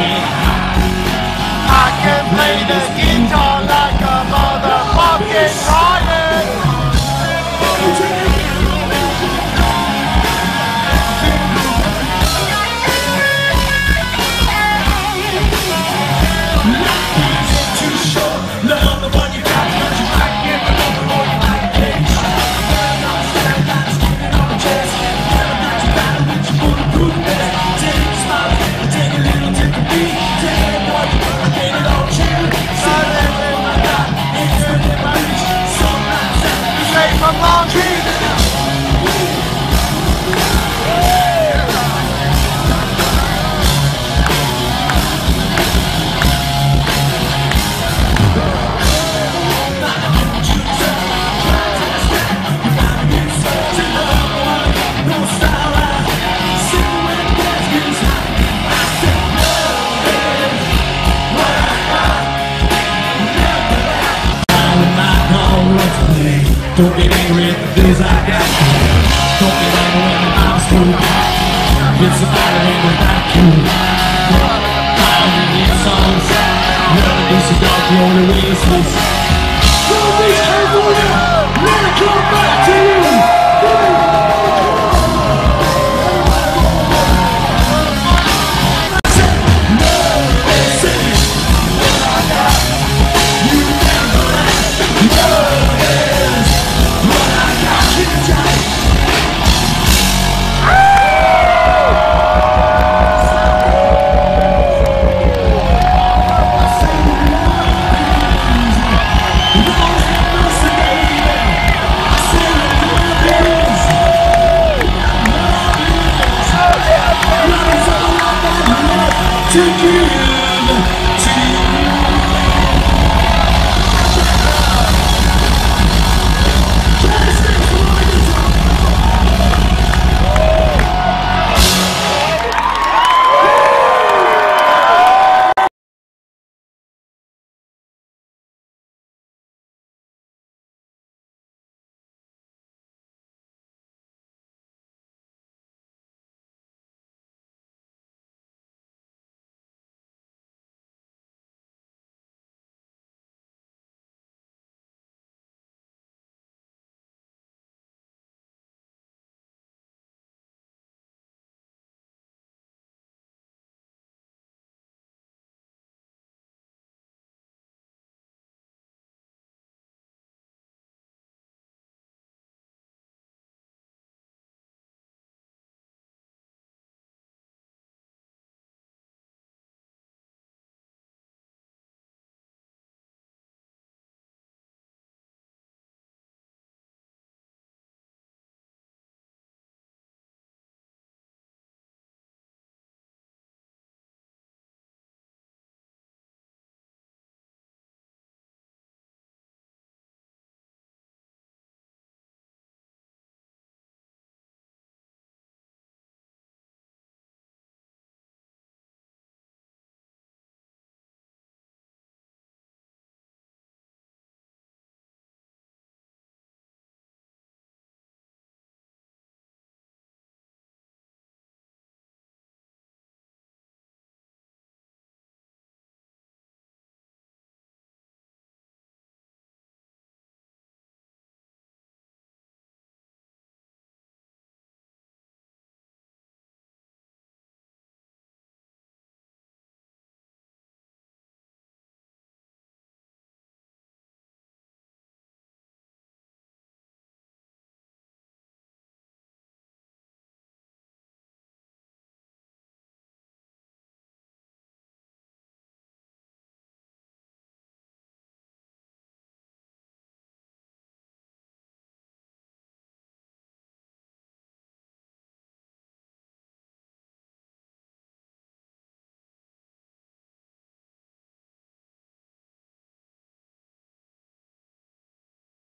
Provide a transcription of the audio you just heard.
I can play the guitar Don't get angry at the things I got. Don't get angry when cool. It's a battle in the vacuum. I'm in these songs. Melodies are dark, the only way is this. Let it come back to you. to you.